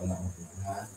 不能啊